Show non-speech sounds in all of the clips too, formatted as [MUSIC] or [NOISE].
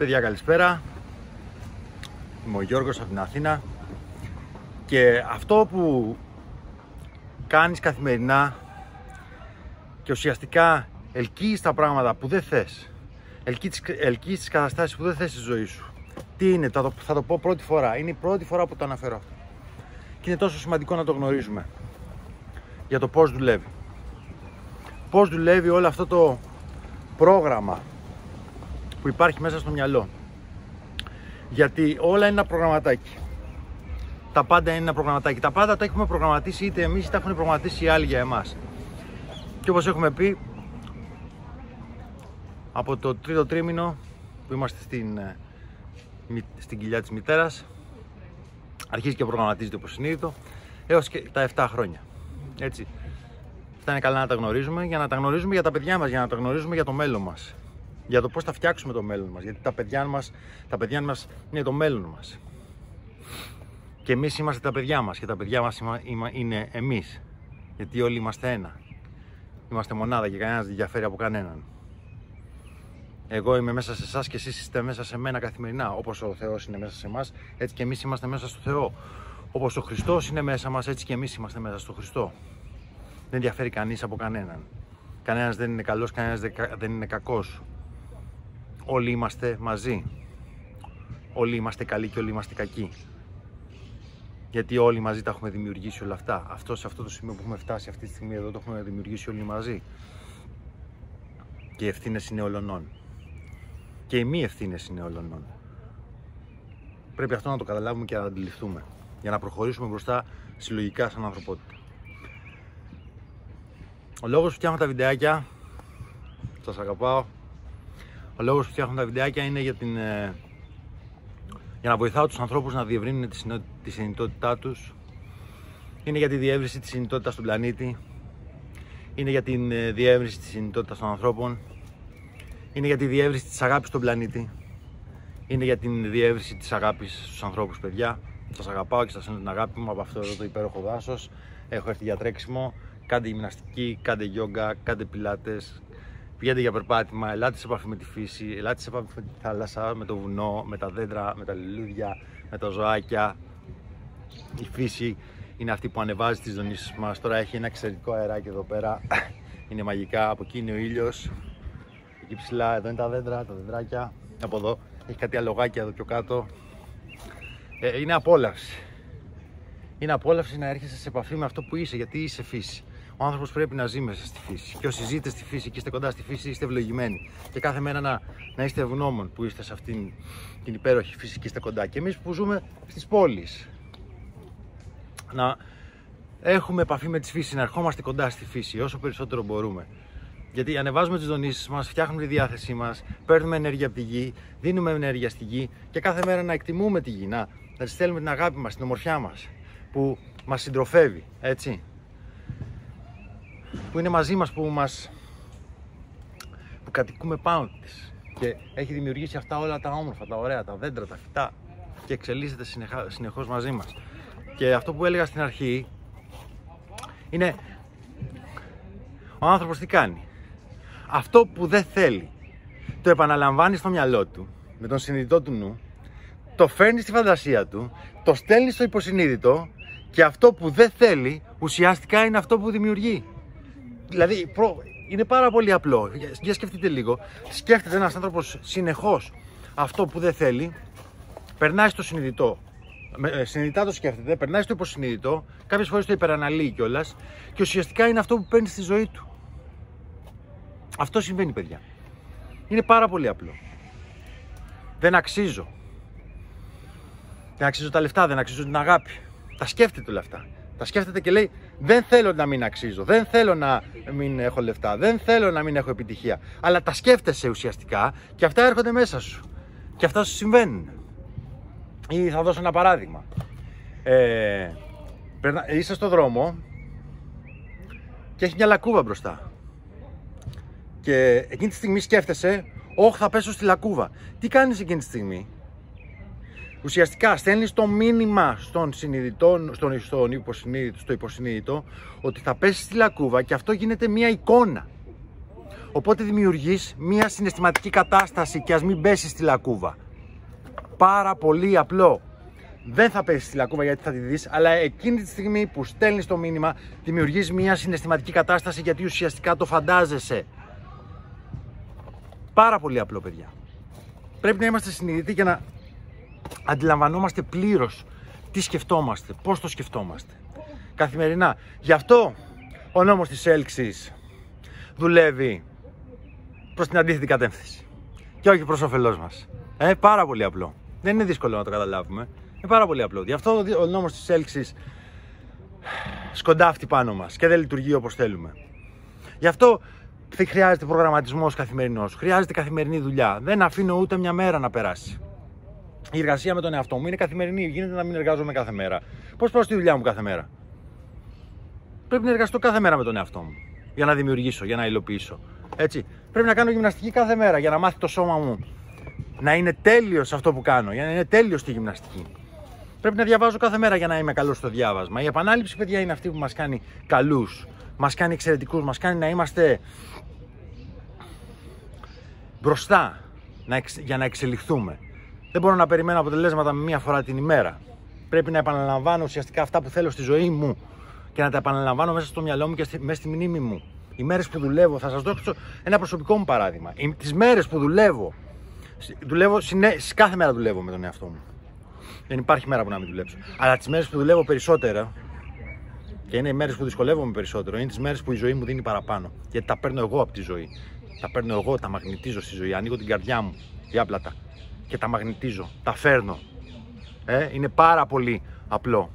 Παιδιά καλησπέρα. Είμαι ο Γιώργος από την Αθήνα. Και αυτό που κάνεις καθημερινά Και ουσιαστικά ελκύεις τα πράγματα που δεν θες Ελκύεις τις καταστάσεις που δεν θες στη ζωή σου. Τι είναι, θα το, θα το πω πρώτη φορά. Είναι η πρώτη φορά που το αναφέρω αυτό. Και είναι τόσο σημαντικό να το γνωρίζουμε Για το πώς δουλεύει. Πώς δουλεύει όλο αυτό το πρόγραμμα που υπάρχει μέσα στο μυαλό. Γιατί όλα είναι ένα προγραμματάκι. Τα πάντα είναι ένα προγραμματάκι. Τα πάντα τα έχουμε προγραμματίσει είτε εμείς είτε τα έχουν προγραμματίσει οι άλλοι για εμάς. Και όπως έχουμε πει, από το τρίτο τρίμηνο που είμαστε στην, ε, στην κοιλιά της μητέρας, αρχίζει και προγραμματίζεται το συνείδητο, έως και τα 7 χρόνια. Έτσι. Αυτά είναι καλά να τα γνωρίζουμε, για να τα γνωρίζουμε για τα παιδιά μας, για να τα γνωρίζουμε για το μέλλον μας για το πώς θα φτιάξουμε το μέλλον μας. Γιατί τα παιδιά μας, τα παιδιά μας είναι το μέλλον μας. Και εμείς είμαστε τα παιδιά μας και τα παιδιά μας είναι εμείς. Γιατί όλοι είμαστε ένα. Είμαστε μονάδα και κανένας δεν διαφέρει από κανέναν. Εγώ είμαι μέσα σε εσάς και εσείς είστε μέσα σε μένα καθημερινά. Όπως ο Θεός είναι μέσα σε εμάς, έτσι και εμείς είμαστε μέσα στο Θεό. Όπως ο Χριστός είναι μέσα μας, έτσι και εμείς είμαστε μέσα στο Χριστό. Δεν διαφέρει κανείς από κανέναν. Κανένας δεν είναι καλός, κανένας δεν είναι κακός όλοι είμαστε μαζί. Όλοι είμαστε καλοί και όλοι είμαστε κακοί. Γιατί όλοι μαζί τα έχουμε δημιουργήσει όλα αυτά. Αυτό σε αυτό το σημείο που έχουμε φτάσει αυτή τη στιγμή εδώ το έχουμε δημιουργήσει όλοι μαζί. Και οι ευθύνες είναι ολονών. Και οι μη ευθύνες είναι ολονών. Πρέπει αυτό να το καταλάβουμε και να το αντιληφθούμε. Για να προχωρήσουμε μπροστά συλλογικά σαν ανθρωπότητα. Ο λόγος που φτιάχνω τα βιντεάκια, σας αγαπάω, ο λόγος που φτιάχνω τα βιντεάκια είναι για, την, ε, για να βοηθάω τους ανθρώπους να διευρύνουν τη, συνο... τη συνειδητότητά τους. Είναι για τη διεύρυνση της συνειδητότητας του πλανήτη. Είναι για τη ε, διεύρυνση της συνειδητότητας των ανθρώπων. Είναι για τη διεύρυνση της αγάπης στον πλανήτη. Είναι για την διεύρυνση της αγάπης στους ανθρώπους, παιδιά. Σας αγαπάω και σας στέλνω την αγάπη μου από αυτό εδώ το υπέροχο δάσος. Έχω έρθει για τρέξιμο. Κάντε γυμναστική, κάντε γιόγκα, κάντε πιλάτες, Πηγαίνετε για περπάτημα, ελάτε σε επαφή με τη φύση, ελάτε σε επαφή με τη θάλασσα, με το βουνό, με τα δέντρα, με τα λουλούδια, με τα ζωάκια. Η φύση είναι αυτή που ανεβάζει τις δονήσεις μας. Τώρα έχει ένα εξαιρετικό αεράκι εδώ πέρα. [COUGHS] Είναι μαγικά. Από εκεί είναι ο ήλιος. Εκεί ψηλά, εδώ είναι τα δέντρα, τα δεντράκια. Από εδώ έχει κάτι αλογάκια εδώ πιο κάτω. Ε, είναι απόλαυση. Είναι απόλαυση να έρχεσαι σε επαφή με αυτό που είσαι, γιατί είσαι φύση. Ο άνθρωπος πρέπει να ζει μέσα στη φύση. Και όσοι ζείτε στη φύση και είστε κοντά στη φύση, είστε ευλογημένοι. Και κάθε μέρα να, να είστε ευγνώμων που είστε σε αυτήν την υπέροχη φύση και είστε κοντά. Και εμείς που ζούμε στις πόλεις, να έχουμε επαφή με τη φύση, να ερχόμαστε κοντά στη φύση όσο περισσότερο μπορούμε. Γιατί ανεβάζουμε τις δονήσεις μας, φτιάχνουμε τη διάθεσή μας, παίρνουμε ενέργεια από τη γη, δίνουμε ενέργεια στη γη και κάθε μέρα να εκτιμούμε τη γη, να, να τη στέλνουμε την αγάπη μας, την ομορφιά μας που μας συντροφεύει, έτσι που είναι μαζί μας, που μας που κατοικούμε πάνω της και έχει δημιουργήσει αυτά όλα τα όμορφα, τα ωραία, τα δέντρα, τα φυτά και εξελίσσεται συνεχώς μαζί μας. Και αυτό που έλεγα στην αρχή είναι ο άνθρωπος τι κάνει; Αυτό που δεν θέλει το επαναλαμβάνει στο μυαλό του με τον συνειδητό του νου, το φέρνει στη φαντασία του, το στέλνει στο υποσυνείδητο και αυτό που δεν θέλει ουσιαστικά είναι αυτό που δημιουργεί. Δηλαδή, είναι πάρα πολύ απλό. Για σκεφτείτε λίγο. Σκέφτεται ένας άνθρωπος συνεχώς αυτό που δεν θέλει, περνάει στο συνειδητό. Ε, συνειδητά το σκέφτεται, περνάει στο υποσυνείδητο, κάποιες φορές το υπεραναλύει κιόλας και ουσιαστικά είναι αυτό που παίρνει στη ζωή του. Αυτό συμβαίνει, παιδιά. Είναι πάρα πολύ απλό. Δεν αξίζω. Δεν αξίζω τα λεφτά, δεν αξίζω την αγάπη. Τα σκέφτεται όλα αυτά. Τα σκέφτεται και λέει: Δεν θέλω να μην αξίζω, δεν θέλω να μην έχω λεφτά, δεν θέλω να μην έχω επιτυχία. Αλλά τα σκέφτεσαι ουσιαστικά και αυτά έρχονται μέσα σου. Και αυτά σου συμβαίνουν. Ή θα δώσω ένα παράδειγμα. Ε, είσαι στο δρόμο και έχει μια λακκούβα μπροστά. Και εκείνη τη στιγμή σκέφτεσαι, Όχι, θα πέσω στη λακκούβα. Τι κάνεις εκείνη τη στιγμή, ουσιαστικά στέλνει το μήνυμα στον συνειδητό, στον, στον υποσυνείδητο, στο υποσυνείδητο ότι θα πέσεις στη λακκούβα και αυτό γίνεται μια εικόνα. Οπότε δημιουργείς μια συναισθηματική κατάσταση και ας μην πέσεις στη λακκούβα. Πάρα πολύ απλό. Δεν θα πέσεις στη λακκούβα γιατί θα τη δεις, αλλά εκείνη τη στιγμή που στέλνεις το μήνυμα, δημιουργείς μια συναισθηματική κατάσταση γιατί ουσιαστικά το φαντάζεσαι. Πάρα πολύ απλό, παιδιά. Πρέπει να είμαστε συνειδητοί και να αντιλαμβανόμαστε πλήρως τι σκεφτόμαστε, πώς το σκεφτόμαστε. Καθημερινά. Γι' αυτό ο νόμος της έλξης δουλεύει προς την αντίθετη κατεύθυνση και όχι προς όφελός μας. Ε, πάρα πολύ απλό. Δεν είναι δύσκολο να το καταλάβουμε. Είναι πάρα πολύ απλό. Γι' αυτό ο νόμος της έλξης σκοντάφτει πάνω μας και δεν λειτουργεί όπως θέλουμε. Γι' αυτό δεν χρειάζεται προγραμματισμός καθημερινός. Χρειάζεται καθημερινή δουλειά. Δεν αφήνω ούτε μια μέρα να περάσει. Η εργασία με τον εαυτό μου είναι καθημερινή. Γίνεται να μην εργάζομαι κάθε μέρα. Πώς πάω στη δουλειά μου κάθε μέρα; Πρέπει να εργαστώ κάθε μέρα με τον εαυτό μου για να δημιουργήσω, για να υλοποιήσω. Έτσι. Πρέπει να κάνω γυμναστική κάθε μέρα για να μάθει το σώμα μου να είναι τέλειος σε αυτό που κάνω, για να είναι τέλειος στη γυμναστική. Πρέπει να διαβάζω κάθε μέρα για να είμαι καλός στο διάβασμα. Η επανάληψη, παιδιά, είναι αυτή που μας κάνει καλούς, μας κάνει εξαιρετικούς, μας κάνει να είμαστε μπροστά για να εξελιχθούμε. Δεν μπορώ να περιμένω αποτελέσματα με μία φορά την ημέρα. Πρέπει να επαναλαμβάνω ουσιαστικά αυτά που θέλω στη ζωή μου και να τα επαναλαμβάνω μέσα στο μυαλό μου και μέσα στη μνήμη μου. Οι μέρες που δουλεύω, θα σας δώσω ένα προσωπικό μου παράδειγμα. Τις μέρες που δουλεύω, δουλεύω συνέ... κάθε μέρα δουλεύω με τον εαυτό μου. Δεν υπάρχει μέρα που να μην δουλέψω. Αλλά τις μέρες που δουλεύω περισσότερα, και είναι οι μέρες που δυσκολεύομαι περισσότερο, είναι τις μέρες που η ζωή μου δίνει παραπάνω. Γιατί τα παίρνω εγώ από τη ζωή. Τα παίρνω εγώ, τα μαγνητίζω στη ζωή. Ανοίγω την καρδιά μου, διάπλατα. Και τα μαγνητίζω, τα φέρνω. Ε, είναι πάρα πολύ απλό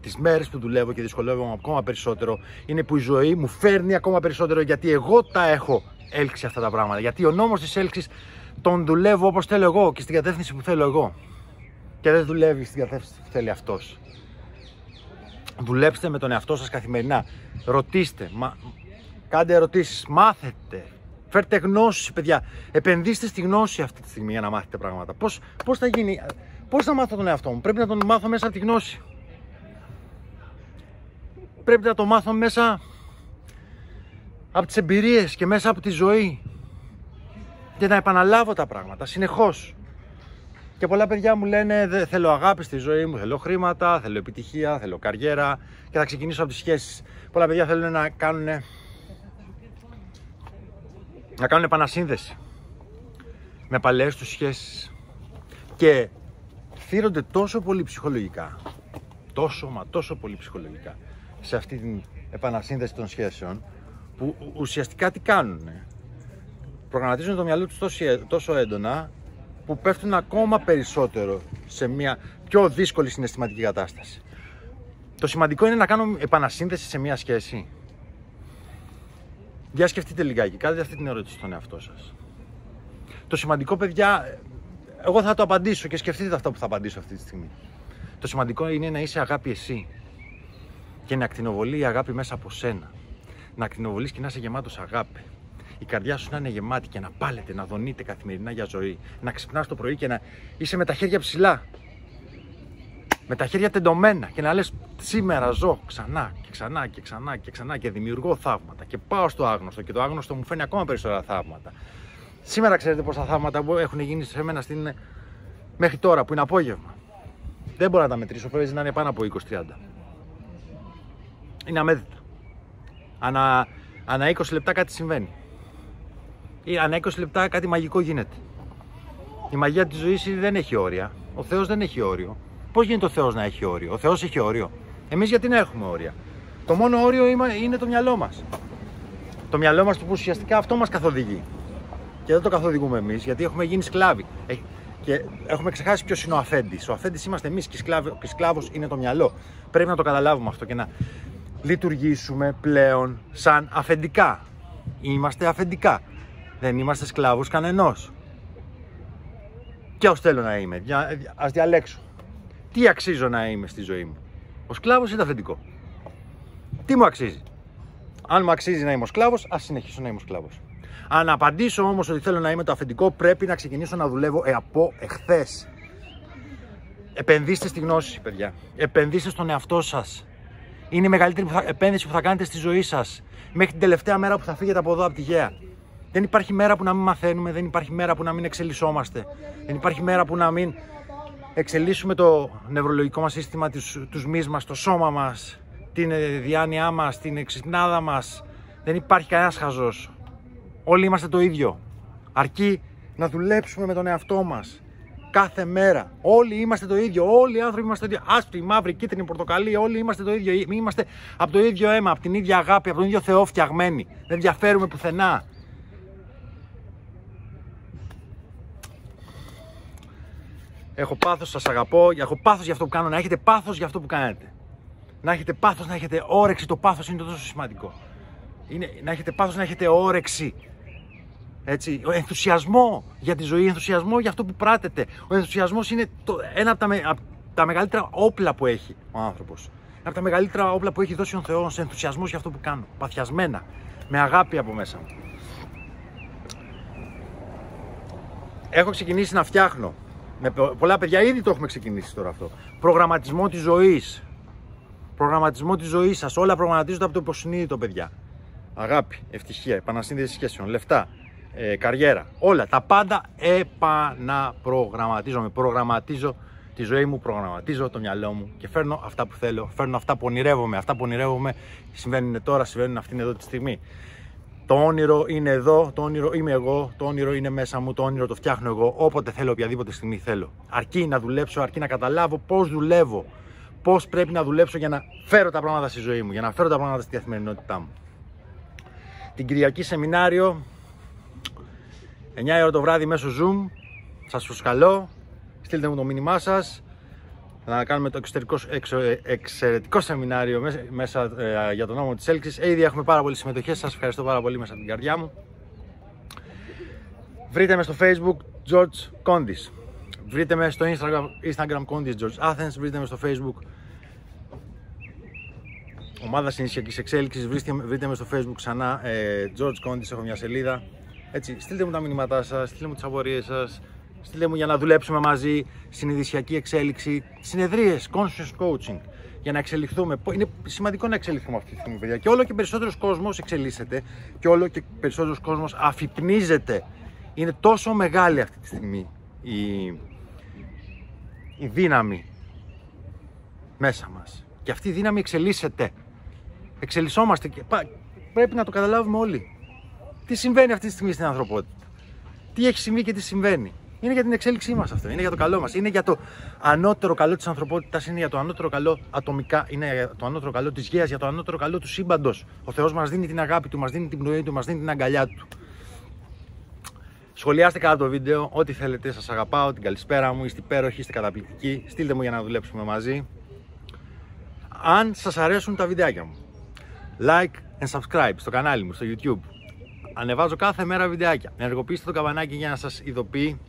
τις μέρες που δουλεύω και δυσκολεύομαι ακόμα περισσότερο είναι που η ζωή μου φέρνει ακόμα περισσότερο γιατί εγώ τα έχω έλξει αυτά τα πράγματα. Γιατί ο νόμος της έλξης τον δουλεύω όπως θέλω εγώ και στην κατεύθυνση που θέλω εγώ. Και δεν δουλεύει στην κατεύθυνση που θέλει αυτός. Δουλέψτε με τον εαυτό σας καθημερινά. Ρωτήστε, μα... κάντε ερωτήσεις, μάθετε. Φέρτε γνώση, παιδιά. Επενδύστε στη γνώση αυτή τη στιγμή για να μάθετε πράγματα. Πώς, πώς θα γίνει, πώς θα μάθω τον εαυτό μου; Πρέπει να τον μάθω μέσα από τη γνώση πρέπει να το μάθω μέσα από τις εμπειρίες και μέσα από τη ζωή και να επαναλάβω τα πράγματα συνεχώς. Και πολλά παιδιά μου λένε δεν θέλω αγάπη στη ζωή μου, θέλω χρήματα, θέλω επιτυχία, θέλω καριέρα και θα ξεκινήσω από τις σχέσεις. Πολλά παιδιά θέλουν να κάνουν να κάνουν επανασύνδεση με παλαιές τους σχέσεις και θύρονται τόσο πολύ ψυχολογικά τόσο μα τόσο πολύ ψυχολογικά σε αυτή την επανασύνδεση των σχέσεων που ουσιαστικά τι κάνουν. Προγραμματίζουν το μυαλό τους τόσο, τόσο έντονα που πέφτουν ακόμα περισσότερο σε μια πιο δύσκολη συναισθηματική κατάσταση. Το σημαντικό είναι να κάνω επανασύνδεση σε μια σχέση. Διασκεφτείτε λιγάκι, κάντε αυτή την ερώτηση στον εαυτό σας. Το σημαντικό, παιδιά, εγώ θα το απαντήσω και σκεφτείτε αυτό που θα απαντήσω αυτή τη στιγμή. Το σημαντικό είναι να είσαι αγάπη εσύ και να ακτινοβολεί η αγάπη μέσα από σένα. Να ακτινοβολείς και να είσαι γεμάτος αγάπη. Η καρδιά σου να είναι γεμάτη και να πάλετε, να δονείτε καθημερινά για ζωή. Να ξυπνάς το πρωί και να είσαι με τα χέρια ψηλά. Με τα χέρια τεντωμένα και να λες σήμερα ζω ξανά και ξανά και ξανά και ξανά και δημιουργώ θαύματα και πάω στο άγνωστο και το άγνωστο μου φαίνει ακόμα περισσότερα θαύματα. Σήμερα ξέρετε πόσα θαύματα έχουν γίνει σε μένα στην... μέχρι τώρα που είναι απόγευμα. Δεν μπορώ να τα μετρήσω, πρέπει να είναι πάνω από 20-30 είναι αμέδιτο. Ανά, ανά 20 λεπτά κάτι συμβαίνει. Ή ανά 20 λεπτά κάτι μαγικό γίνεται. Η μαγεία της ζωής δεν έχει όρια. Ο Θεός δεν έχει όριο. Πώς γίνεται ο Θεός να έχει όριο; Ο Θεός έχει όριο. Εμείς γιατί να έχουμε όρια; Το μόνο όριο είναι το μυαλό μας. Το μυαλό μας που ουσιαστικά αυτό μας καθοδηγεί. Και δεν το καθοδηγούμε εμείς γιατί έχουμε γίνει σκλάβοι. Ε, και έχουμε ξεχάσει ποιος είναι ο αφέντης. Ο αφέντης είμαστε εμείς και σκλάβος είναι το μυαλό. Πρέπει να το καταλάβουμε αυτό και να λειτουργήσουμε πλέον σαν αφεντικά. Είμαστε αφεντικά. Δεν είμαστε σκλάβους κανενός. Και ως θέλω να είμαι. Ας διαλέξω. Τι αξίζω να είμαι στη ζωή μου. Ο σκλάβος ή το αφεντικό. Τι μου αξίζει; Αν μου αξίζει να είμαι ο σκλάβος, ας συνεχίσω να είμαι ο σκλάβος. Αν απαντήσω όμως ότι θέλω να είμαι το αφεντικό, πρέπει να ξεκινήσω να δουλεύω ε, από εχθές. Επενδύστε στη γνώση, παιδιά. Επενδύστε στον εαυτό σας είναι η μεγαλύτερη επένδυση που θα κάνετε στη ζωή σας. Μέχρι την τελευταία μέρα που θα φύγετε από εδώ από τη γέα. Δεν υπάρχει μέρα που να μην μαθαίνουμε, δεν υπάρχει μέρα που να μην εξελισσόμαστε. Δεν υπάρχει μέρα που να μην εξελίσσουμε το νευρολογικό μας σύστημα, τους, τους μυς μας, το σώμα μας, την ε, διάνοιά μας, την εξυπνάδα μας. Δεν υπάρχει κανένας χαζός. Όλοι είμαστε το ίδιο. Αρκεί να δουλέψουμε με τον εαυτό μας. Κάθε μέρα. Όλοι είμαστε το ίδιο. Όλοι οι άνθρωποι είμαστε το ίδιο. Άσπροι, μαύροι, κίτρινοι, πορτοκαλί. Όλοι είμαστε το ίδιο. Είμαστε από το ίδιο αίμα, από την ίδια αγάπη, από τον ίδιο Θεό φτιαγμένοι. Δεν διαφέρουμε πουθενά. Έχω πάθος, σας αγαπώ. Έχω πάθος για αυτό που κάνω. Να έχετε πάθος για αυτό που κάνετε. Να έχετε πάθος, να έχετε όρεξη. Το πάθος είναι τόσο σημαντικό. Είναι, να έχετε πάθος, να έχετε όρεξη. Έτσι, ο ενθουσιασμό για τη ζωή, ενθουσιασμό για αυτό που πράτετε. Ο ενθουσιασμός είναι το, ένα από τα, από τα μεγαλύτερα όπλα που έχει ο άνθρωπος. Ένα από τα μεγαλύτερα όπλα που έχει δώσει ο Θεός, ενθουσιασμός για αυτό που κάνω. Παθιασμένα, με αγάπη από μέσα μου. Έχω ξεκινήσει να φτιάχνω με πολλά παιδιά ήδη το έχουμε ξεκινήσει τώρα αυτό. Προγραμματισμό της ζωής. Προγραμματισμό της ζωής σας. Όλα προγραμματίζονται από το υποσυνείδητο, παιδιά. Αγάπη, ευτυχία, επανασύνδεση σχέσεων, λεφτά, ε, καριέρα. Όλα. Τα πάντα επαναπρογραμματίζω. Με προγραμματίζω τη ζωή μου, προγραμματίζω το μυαλό μου και φέρνω αυτά που θέλω. Φέρνω αυτά που ονειρεύομαι. Αυτά που ονειρεύομαι συμβαίνουν τώρα, συμβαίνουν αυτήν εδώ τη στιγμή. Το όνειρο είναι εδώ, το όνειρο είμαι εγώ, το όνειρο είναι μέσα μου, το όνειρο το φτιάχνω εγώ όποτε θέλω, οποιαδήποτε στιγμή θέλω. Αρκεί να δουλέψω, αρκεί να καταλάβω πώς δουλεύω, πώς πρέπει να δουλέψω για να φέρω τα πράγματα στη ζωή μου, για να φέρω τα πράγματα στη καθημερινότητά μου. Την Κυριακή σεμινάριο, 9 ώρα το βράδυ μέσω Zoom, σας προσκαλώ, στείλτε μου το μήνυμά σας, να κάνουμε το εξωτερικό, εξω, εξαιρετικό σεμινάριο μέσα, ε, για τον νόμο της έλξης. Ήδη έχουμε πάρα πολλές συμμετοχές, σας ευχαριστώ πάρα πολύ μέσα από την καρδιά μου. Βρείτε με στο facebook George Kondis. Βρείτε με στο Instagram, Instagram Kondis George Athens. Βρείτε με στο facebook Ομάδα Συνησιακής Εξέλιξης. Βρείτε, βρείτε με στο facebook ξανά ε, George Kondis, έχω μια σελίδα. Έτσι, στείλτε μου τα μηνύματά σας, στείλτε μου τις απορίες σας, στείλτε μου για να δουλέψουμε μαζί, συνειδησιακή εξέλιξη, συνεδρίες, conscious coaching, για να εξελιχθούμε. Είναι σημαντικό να εξελιχθούμε αυτή τη στιγμή, παιδιά. Και όλο και περισσότερος κόσμος εξελίσσεται και όλο και περισσότερος κόσμος αφυπνίζεται. Είναι τόσο μεγάλη αυτή τη στιγμή η, η δύναμη μέσα μας. Και αυτή η δύναμη εξελίσσεται. Εξελισσόμαστε και πρέπει να το καταλάβουμε όλοι. Τι συμβαίνει αυτή τη στιγμή στην ανθρωπότητα; Τι έχει συμβεί και τι συμβαίνει; Είναι για την εξέλιξή μας αυτό. Είναι για το καλό μας. Είναι για το ανώτερο καλό της ανθρωπότητας. Είναι για το ανώτερο καλό ατομικά. Είναι για το ανώτερο καλό της γέας. Για το ανώτερο καλό του σύμπαντος. Ο Θεός μας δίνει την αγάπη του, μας δίνει την πνοή του, μας δίνει την αγκαλιά του. Σχολιάστε κάτω το βίντεο, ό,τι θέλετε. Σας αγαπάω. Την καλησπέρα μου. Είστε υπέροχοι, είστε καταπληκτικοί. Στείλτε μου για να δουλέψουμε μαζί. Αν σας αρέσουν τα βιντεάκια μου, like and subscribe στο κανάλι μου στο YouTube. Ανεβάζω κάθε μέρα βιντεάκια. Ενεργοποιήστε το καμπανάκι για να σας ειδοποιεί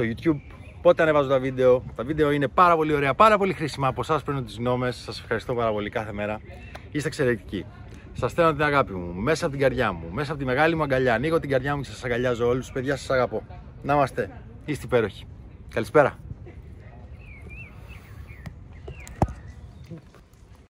το YouTube πότε ανεβάζω τα βίντεο. Τα βίντεο είναι πάρα πολύ ωραία, πάρα πολύ χρήσιμα. Από εσάς παίρνω τις γνώμες. Σας ευχαριστώ πάρα πολύ κάθε μέρα. Είστε εξαιρετικοί. Σας στέλνω την αγάπη μου μέσα από την καρδιά μου, μέσα από τη μεγάλη μου αγκαλιά. Ανοίγω την καρδιά μου και σας αγκαλιάζω όλους. Παιδιά, σας αγαπώ. Να είμαστε. Είστε υπέροχοι. Καλησπέρα.